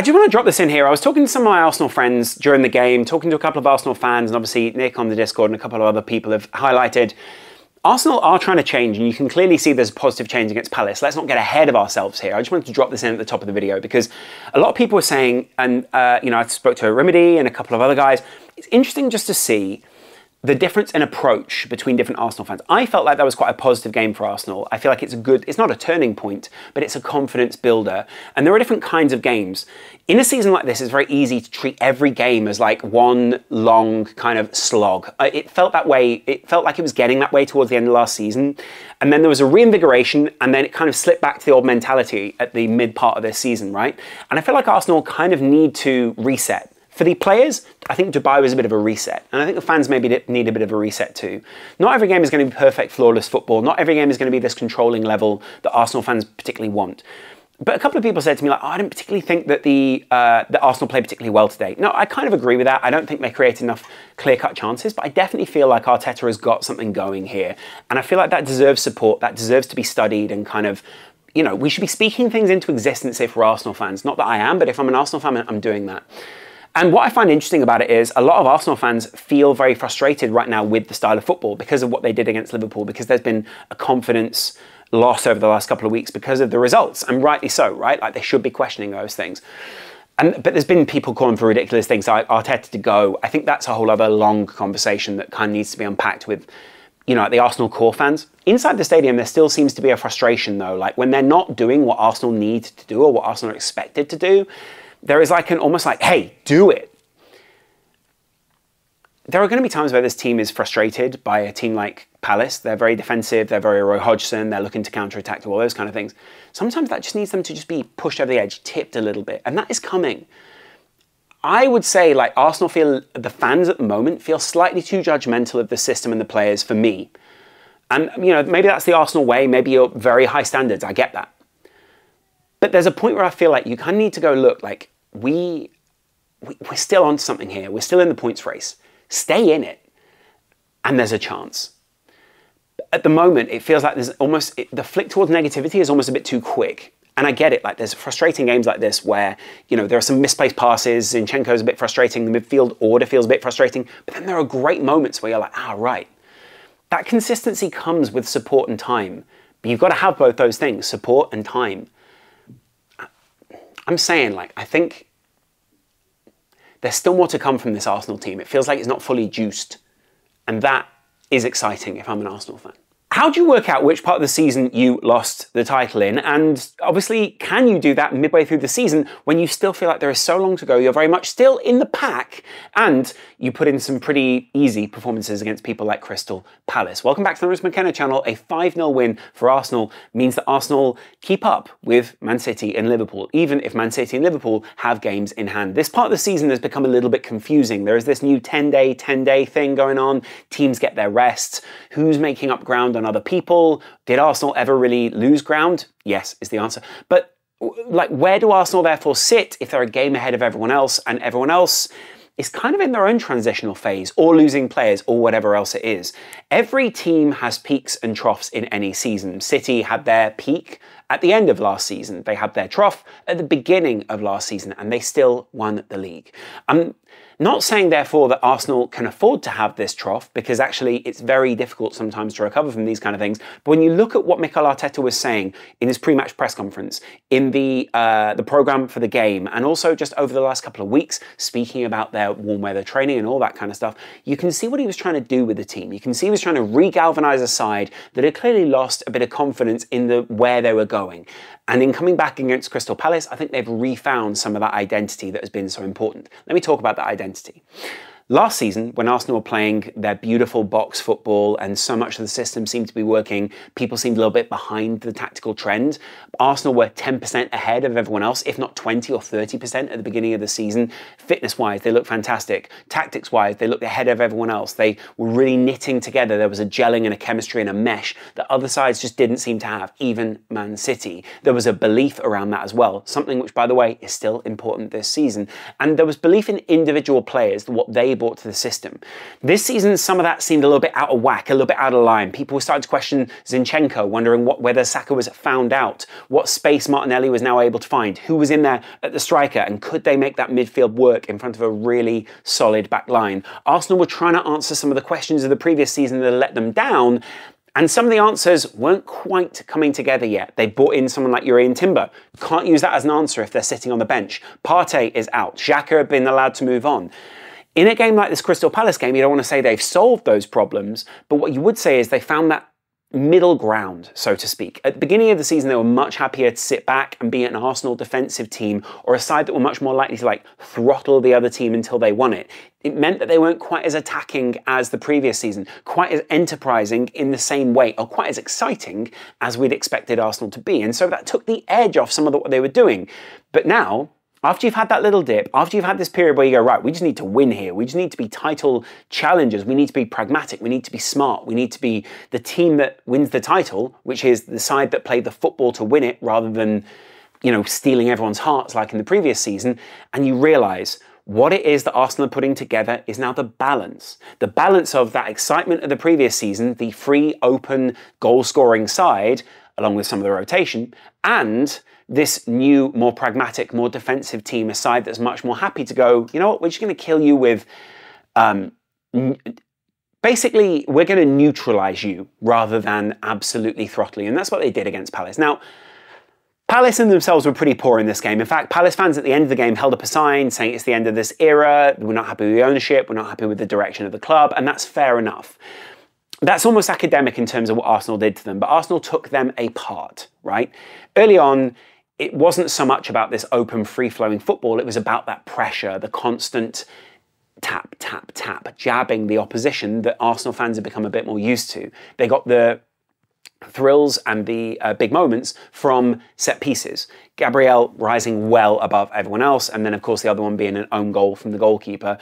I do want to drop this in here. I was talking to some of my Arsenal friends during the game, talking to a couple of Arsenal fans, and obviously Nick on the Discord and a couple of other people have highlighted Arsenal are trying to change, and you can clearly see there's a positive change against Palace. Let's not get ahead of ourselves here. I just wanted to drop this in at the top of the video because a lot of people were saying, and uh, you know, I spoke to Remedy and a couple of other guys. It's interesting just to see the difference in approach between different Arsenal fans. I felt like that was quite a positive game for Arsenal. I feel like it's a good, it's not a turning point, but it's a confidence builder. And there are different kinds of games. In a season like this, it's very easy to treat every game as like one long kind of slog. Uh, it felt that way, it felt like it was getting that way towards the end of last season. And then there was a reinvigoration, and then it kind of slipped back to the old mentality at the mid part of this season, right? And I feel like Arsenal kind of need to reset for the players, I think Dubai was a bit of a reset. And I think the fans maybe need a bit of a reset too. Not every game is going to be perfect, flawless football. Not every game is going to be this controlling level that Arsenal fans particularly want. But a couple of people said to me, like, oh, I didn't particularly think that the uh, Arsenal played particularly well today. No, I kind of agree with that. I don't think they create enough clear-cut chances, but I definitely feel like Arteta has got something going here. And I feel like that deserves support, that deserves to be studied and kind of you know, we should be speaking things into existence if we're Arsenal fans. Not that I am, but if I'm an Arsenal fan, I'm doing that. And what I find interesting about it is a lot of Arsenal fans feel very frustrated right now with the style of football because of what they did against Liverpool, because there's been a confidence loss over the last couple of weeks because of the results, and rightly so, right? Like they should be questioning those things. And, but there's been people calling for ridiculous things like Arteta to go. I think that's a whole other long conversation that kind of needs to be unpacked with, you know, the Arsenal core fans. Inside the stadium, there still seems to be a frustration though. Like when they're not doing what Arsenal need to do or what Arsenal are expected to do, there is like an almost like, hey, do it. There are going to be times where this team is frustrated by a team like Palace. They're very defensive, they're very Roy Hodgson, they're looking to counter-attack all those kind of things. Sometimes that just needs them to just be pushed over the edge, tipped a little bit, and that is coming. I would say like Arsenal feel the fans at the moment feel slightly too judgmental of the system and the players for me. And you know, maybe that's the Arsenal way, maybe you're very high standards, I get that. But there's a point where I feel like you kind of need to go look like we, we we're still on something here. We're still in the points race. Stay in it, and there's a chance. At the moment, it feels like there's almost it, the flick towards negativity is almost a bit too quick. And I get it. Like there's frustrating games like this where you know there are some misplaced passes. Zinchenko's a bit frustrating. The midfield order feels a bit frustrating. But then there are great moments where you're like, ah, right. That consistency comes with support and time. But you've got to have both those things, support and time. I'm saying, like, I think there's still more to come from this Arsenal team. It feels like it's not fully juiced. And that is exciting if I'm an Arsenal fan. How do you work out which part of the season you lost the title in? And obviously, can you do that midway through the season when you still feel like there is so long to go? You're very much still in the pack, and you put in some pretty easy performances against people like Crystal Palace. Welcome back to the Laurence McKenna channel. A 5 0 win for Arsenal means that Arsenal keep up with Man City and Liverpool, even if Man City and Liverpool have games in hand. This part of the season has become a little bit confusing. There is this new 10 day, 10 day thing going on. Teams get their rests. Who's making up ground on other people? Did Arsenal ever really lose ground? Yes, is the answer. But like, where do Arsenal therefore sit if they're a game ahead of everyone else and everyone else? is kind of in their own transitional phase or losing players or whatever else it is. Every team has peaks and troughs in any season. City had their peak at the end of last season. They had their trough at the beginning of last season and they still won the league. Um, not saying, therefore, that Arsenal can afford to have this trough, because actually it's very difficult sometimes to recover from these kind of things. But when you look at what Mikel Arteta was saying in his pre-match press conference, in the uh, the program for the game, and also just over the last couple of weeks, speaking about their warm weather training and all that kind of stuff, you can see what he was trying to do with the team. You can see he was trying to re-galvanize a side that had clearly lost a bit of confidence in the where they were going. And in coming back against Crystal Palace, I think they've refound some of that identity that has been so important. Let me talk about that identity entity. Last season, when Arsenal were playing their beautiful box football and so much of the system seemed to be working, people seemed a little bit behind the tactical trend. Arsenal were 10% ahead of everyone else, if not 20 or 30% at the beginning of the season. Fitness wise, they looked fantastic. Tactics wise, they looked ahead of everyone else. They were really knitting together. There was a gelling and a chemistry and a mesh that other sides just didn't seem to have, even Man City. There was a belief around that as well, something which, by the way, is still important this season. And there was belief in individual players, what they brought to the system. This season, some of that seemed a little bit out of whack, a little bit out of line. People started to question Zinchenko, wondering what, whether Saka was found out, what space Martinelli was now able to find, who was in there at the striker, and could they make that midfield work in front of a really solid back line? Arsenal were trying to answer some of the questions of the previous season that let them down, and some of the answers weren't quite coming together yet. They brought in someone like Jurrien Timber. Can't use that as an answer if they're sitting on the bench. Partey is out. Xhaka had been allowed to move on. In a game like this Crystal Palace game, you don't want to say they've solved those problems, but what you would say is they found that middle ground, so to speak. At the beginning of the season, they were much happier to sit back and be an Arsenal defensive team or a side that were much more likely to like throttle the other team until they won it. It meant that they weren't quite as attacking as the previous season, quite as enterprising in the same way, or quite as exciting as we'd expected Arsenal to be. And so that took the edge off some of the, what they were doing. But now, after you've had that little dip, after you've had this period where you go, right, we just need to win here. We just need to be title challengers. We need to be pragmatic. We need to be smart. We need to be the team that wins the title, which is the side that played the football to win it rather than, you know, stealing everyone's hearts like in the previous season. And you realize what it is that Arsenal are putting together is now the balance. The balance of that excitement of the previous season, the free, open, goal scoring side, along with some of the rotation, and this new, more pragmatic, more defensive team, a side that's much more happy to go, you know what, we're just going to kill you with. Um, basically, we're going to neutralize you rather than absolutely throttle you. And that's what they did against Palace. Now, Palace in themselves were pretty poor in this game. In fact, Palace fans at the end of the game held up a sign saying it's the end of this era, we're not happy with the ownership, we're not happy with the direction of the club, and that's fair enough. That's almost academic in terms of what Arsenal did to them, but Arsenal took them apart, right? Early on, it wasn't so much about this open, free flowing football, it was about that pressure, the constant tap, tap, tap, jabbing the opposition that Arsenal fans have become a bit more used to. They got the thrills and the uh, big moments from set pieces. Gabriel rising well above everyone else, and then, of course, the other one being an own goal from the goalkeeper.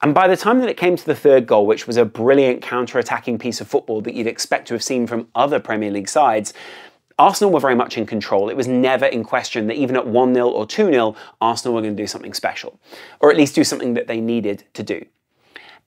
And by the time that it came to the third goal, which was a brilliant counter attacking piece of football that you'd expect to have seen from other Premier League sides, Arsenal were very much in control. It was never in question that even at 1 0 or 2 0, Arsenal were going to do something special, or at least do something that they needed to do.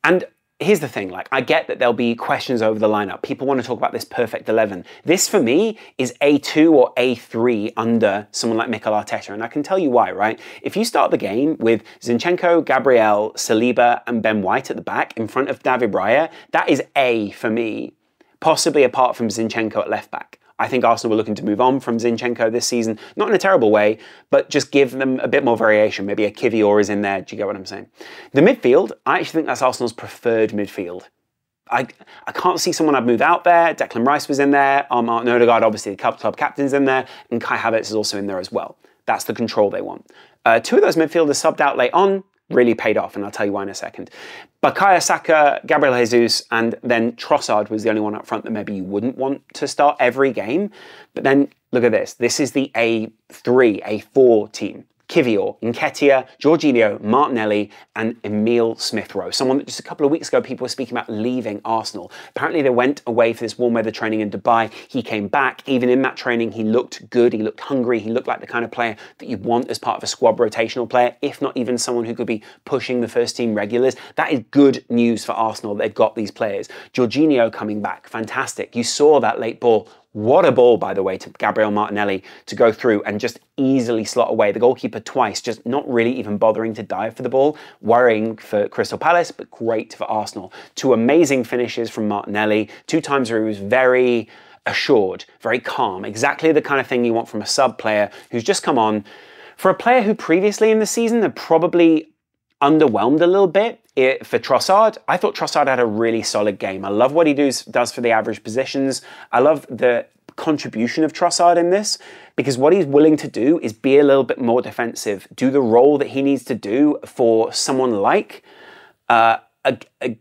And here's the thing like, I get that there'll be questions over the lineup. People want to talk about this perfect 11. This, for me, is A2 or A3 under someone like Mikel Arteta. And I can tell you why, right? If you start the game with Zinchenko, Gabriel, Saliba, and Ben White at the back in front of David Raya, that is A for me, possibly apart from Zinchenko at left back. I think Arsenal were looking to move on from Zinchenko this season, not in a terrible way, but just give them a bit more variation. Maybe a Kiwior is in there. Do you get what I'm saying? The midfield, I actually think that's Arsenal's preferred midfield. I, I can't see someone I'd move out there. Declan Rice was in there. Um, Martin Odegaard, obviously, the club, club captain's in there. And Kai Havertz is also in there as well. That's the control they want. Uh, two of those midfielders subbed out late on really paid off, and I'll tell you why in a second. Bukayo Saka, Gabriel Jesus, and then Trossard was the only one up front that maybe you wouldn't want to start every game. But then look at this. This is the A3, A4 team. Kiwior, Nketiah, Jorginho, Martinelli, and Emil Smith Rowe. Someone that just a couple of weeks ago people were speaking about leaving Arsenal. Apparently they went away for this warm weather training in Dubai. He came back. Even in that training, he looked good. He looked hungry. He looked like the kind of player that you want as part of a squad rotational player, if not even someone who could be pushing the first team regulars. That is good news for Arsenal. They've got these players. Jorginho coming back, fantastic. You saw that late ball what a ball, by the way, to Gabriel Martinelli to go through and just easily slot away. The goalkeeper twice, just not really even bothering to dive for the ball. Worrying for Crystal Palace, but great for Arsenal. Two amazing finishes from Martinelli. Two times where he was very assured, very calm. Exactly the kind of thing you want from a sub player who's just come on. For a player who previously in the season had probably underwhelmed a little bit it, for Trossard, I thought Trossard had a really solid game. I love what he does, does for the average positions. I love the contribution of Trossard in this because what he's willing to do is be a little bit more defensive, do the role that he needs to do for someone like uh, a, a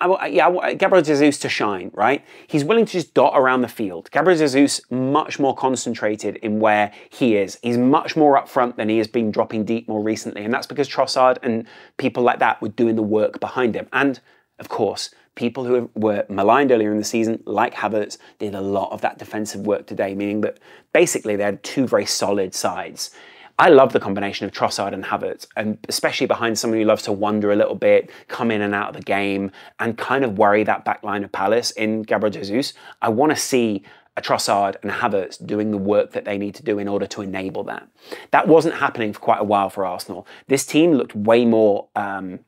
I, yeah, I Gabriel Jesus to shine, right? He's willing to just dot around the field. Gabriel Jesus much more concentrated in where he is. He's much more upfront than he has been dropping deep more recently, and that's because Trossard and people like that were doing the work behind him. And of course, people who were maligned earlier in the season, like Havertz, did a lot of that defensive work today, meaning that basically they had two very solid sides. I love the combination of Trossard and Havertz, and especially behind someone who loves to wander a little bit, come in and out of the game, and kind of worry that back line of Palace in Gabriel Jesus. I want to see a Trossard and Havertz doing the work that they need to do in order to enable that. That wasn't happening for quite a while for Arsenal. This team looked way more, um,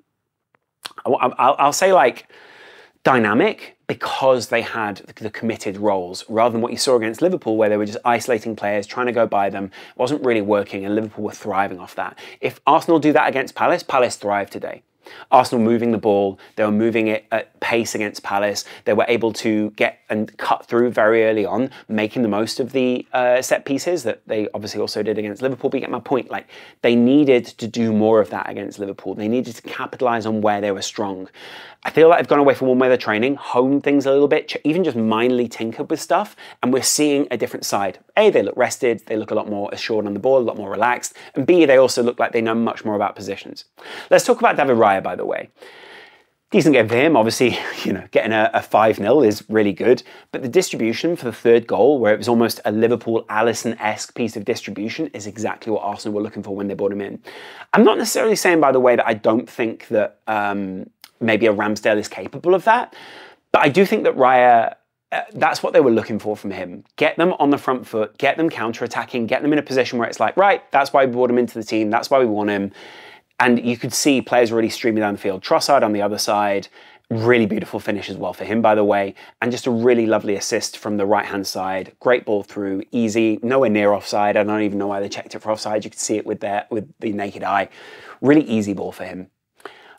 I'll, I'll say like dynamic because they had the committed roles rather than what you saw against Liverpool where they were just isolating players trying to go by them wasn't really working and Liverpool were thriving off that if Arsenal do that against Palace Palace thrive today Arsenal moving the ball, they were moving it at pace against Palace. They were able to get and cut through very early on, making the most of the uh, set pieces that they obviously also did against Liverpool. But you get my point. Like they needed to do more of that against Liverpool. They needed to capitalize on where they were strong. I feel like they've gone away from one weather training, honed things a little bit, even just mindly tinkered with stuff, and we're seeing a different side. A, they look rested, they look a lot more assured on the ball, a lot more relaxed, and B, they also look like they know much more about positions. Let's talk about David Raya, by the way. Decent game for him, obviously, you know, getting a, a 5-0 is really good, but the distribution for the third goal, where it was almost a Liverpool Alisson-esque piece of distribution, is exactly what Arsenal were looking for when they brought him in. I'm not necessarily saying, by the way, that I don't think that um, maybe a Ramsdale is capable of that. But I do think that Raya, uh, that's what they were looking for from him. Get them on the front foot, get them counter-attacking, get them in a position where it's like, right, that's why we brought him into the team, that's why we want him. And you could see players really streaming down the field. Trossard on the other side, really beautiful finish as well for him, by the way, and just a really lovely assist from the right-hand side. Great ball through, easy, nowhere near offside. I don't even know why they checked it for offside. You could see it with their with the naked eye. Really easy ball for him.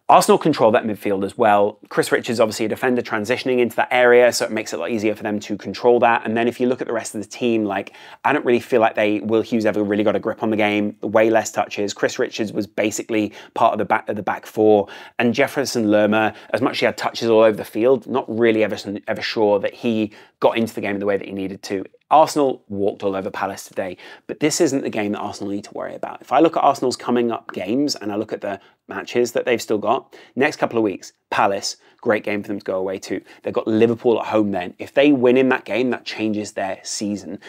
Arsenal control that midfield as well. Chris Richards, obviously a defender transitioning into that area, so it makes it a lot easier for them to control that. And then if you look at the rest of the team, like I don't really feel like they Will Hughes ever really got a grip on the game. Way less touches. Chris Richards was basically part of the back of the back four, and Jefferson Lerma, as much as he had touches all over the field, not really ever ever sure that he got into the game in the way that he needed to. Arsenal walked all over Palace today, but this isn't the game that Arsenal need to worry about. If I look at Arsenal's coming up games and I look at the matches that they've still got, next couple of weeks, Palace, great game for them to go away to. They've got Liverpool at home then. If they win in that game, that changes their season.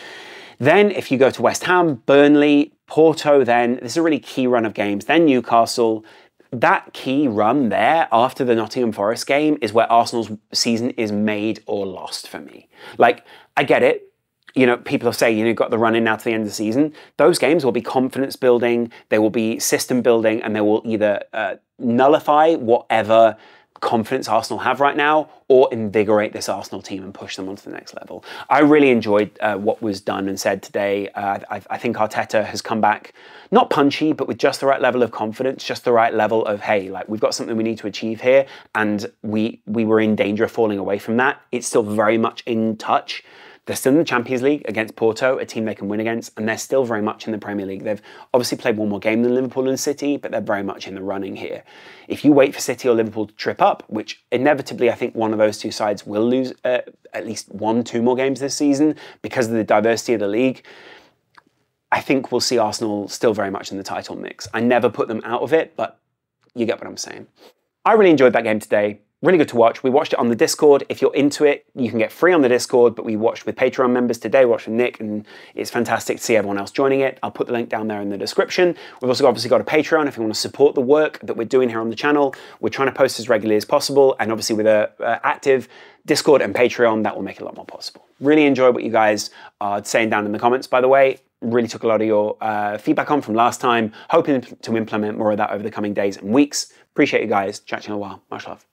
Then if you go to West Ham, Burnley, Porto, then this is a really key run of games. Then Newcastle, that key run there after the Nottingham Forest game is where Arsenal's season is made or lost for me. Like, I get it you know, people are saying, you know, you've got the run in now to the end of the season. Those games will be confidence building, they will be system building, and they will either uh, nullify whatever confidence Arsenal have right now or invigorate this Arsenal team and push them onto the next level. I really enjoyed uh, what was done and said today. Uh, I, I, think Arteta has come back not punchy, but with just the right level of confidence, just the right level of hey, like we've got something we need to achieve here, and we we were in danger of falling away from that. It's still very much in touch. They're still in the Champions League against Porto, a team they can win against, and they're still very much in the Premier League. They've obviously played one more game than Liverpool and City, but they're very much in the running here. If you wait for City or Liverpool to trip up, which inevitably I think one of those two sides will lose uh, at least one, two more games this season because of the diversity of the league, I think we'll see Arsenal still very much in the title mix. I never put them out of it, but you get what I'm saying. I really enjoyed that game today. Really good to watch. We watched it on the Discord. If you're into it, you can get free on the Discord, but we watched with Patreon members today, watched with Nick, and it's fantastic to see everyone else joining it. I'll put the link down there in the description. We've also obviously got a Patreon if you want to support the work that we're doing here on the channel. We're trying to post as regularly as possible, and obviously with a uh, active Discord and Patreon, that will make it a lot more possible. Really enjoy what you guys are saying down in the comments, by the way. Really took a lot of your uh, feedback on from last time. Hoping to implement more of that over the coming days and weeks. Appreciate you guys. Chat to you in a while. Much love.